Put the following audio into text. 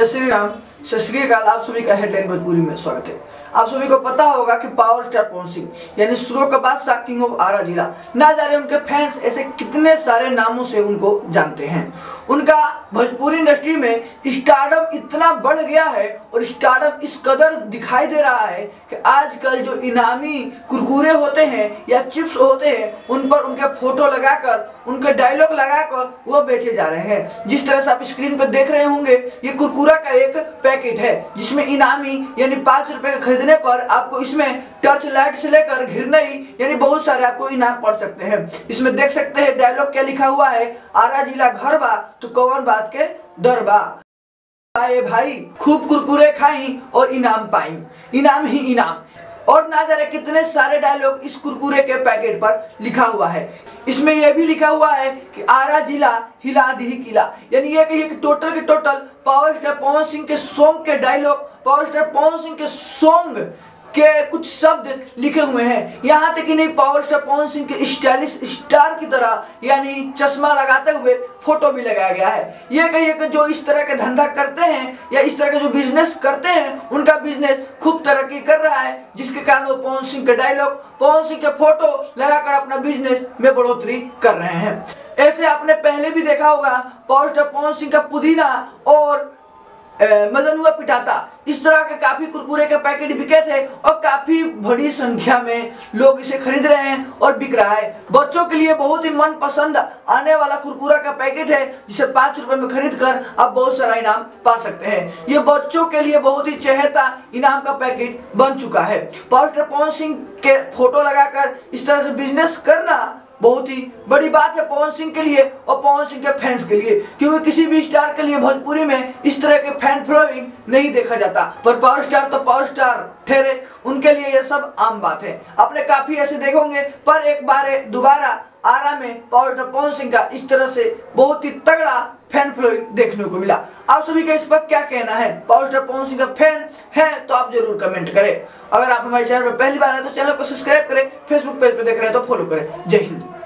जय श्री राम। सत श्री अकाल। आप सभी का हेडलाइन भोजपुरी में स्वागत है। आप सभी को पता होगा कि पावर स्टार पवन सिंह यानी शुरू के बाद किंग ऑफ़ आरा जिला। ना जा रहे उनके फैंस ऐसे कितने सारे नामों से उनको जानते हैं। उनका भोजपुरी इंडस्ट्री में स्टारडम इतना बढ़ गया है और स्टारडम इस कदर दिखाई दे रहा है कि आजकल जो इनामी कुरकुरे होते हैं या चिप्स होते हैं, उन पर उनके फ़ोटो लगाकर, उनके डायलॉग लगाकर वो बेचे जा रहे हैं। जिस तरह से आप स्क्रीन पर देख रहे होंगे, ये कुरकुरा का एक पैकेट है, जिसमें इनामी, यानी पाँच रुपए का खरीदने पर आपको इसमें टर्च लाइट से लेकर घिरनई यानी बहुत सारे आपको इनाम पड़ सकते हैं। इसमें देख सकते हैं डायलॉग क्या लिखा हुआ है? आरा जिला घर बा तो कौन बात के डर बा आए भाई, खूब कुरकुरे खाई और इनाम पाई। इनाम ही इनाम। और ना जाने कितने सारे डायलॉग इस कुरकुरे के पैकेट पर लिखा हुआ है। इसमें यह भी लिखा हुआ है कि आरा जिला, हिला दी किला। यानी ये कहिए कि टोटल के total power star Pawan Singh के सॉन्ग के dialogue power star Pawan Singh के सॉन्ग के कुछ शब्द लिखे हुए हैं। यहाँ तक कि नहीं, पावर स्टार पवन सिंह के स्टाइलिश स्टार की तरह, यानी चश्मा लगाते हुए फ़ोटो भी लगाया गया है। ये कहिए कि जो इस तरह के धंधा करते हैं, या इस तरह के जो बिज़नेस करते हैं, उनका बिज़नेस खूब तरक्की कर रहा है, जिसके कारण वो पवन सिंह के डायलॉग पवन सिंह के फ़ोटो लगाकर अपना बिज़नेस में बढ़ोतरी कर रहे हैं। ऐसे आपने पहले भी देखा होगा, पावर स्टार पवन सिंह का पुदीना और मदन हुआ पिटाता। इस तरह के काफ़ी कुरकुरे के पैकेट बिके थे और काफ़ी बड़ी संख्या में लोग इसे खरीद रहे हैं और बिक रहा है। बच्चों के लिए बहुत ही मन पसंद आने वाला कुरकुरा का पैकेट है, जिसे पाँच रुपए में खरीद कर आप बहुत सारा इनाम पा सकते हैं। ये बच्चों के लिए बहुत ही चहेता इनाम का पैकेट बन चुका है। पास्टर पवन सिंह के फ़ोटो लगाकर इस तरह से बिज़नेस करना बहुत ही बड़ी बात है पवन सिंह के लिए और पवन सिंह के फैंस के लिए, क्योंकि किसी भी स्टार के लिए भोजपुरी में इस तरह के फ़ैन फॉलोइंग नहीं देखा जाता। पर पावर स्टार तो पावर स्टार ठहरे, उनके लिए यह सब आम बात है। आपने काफ़ी ऐसे देखोगे पर एक बार दोबारा आरा में पावर पवन सिंह का इस तरह से बहुत ही तगड़ा फ़ैन फॉलोइंग देखने को मिला। आप सभी का इस पर क्या कहना है? पावर पवन सिंह का फ़ैन है तो आप ज़रूर कमेंट करें। अगर आप हमारे चैनल पर पहली बार है तो चैनल को सब्सक्राइब करें फेसबुक पेज पर देख रहे हैं तो फॉलो करें। जय हिंद।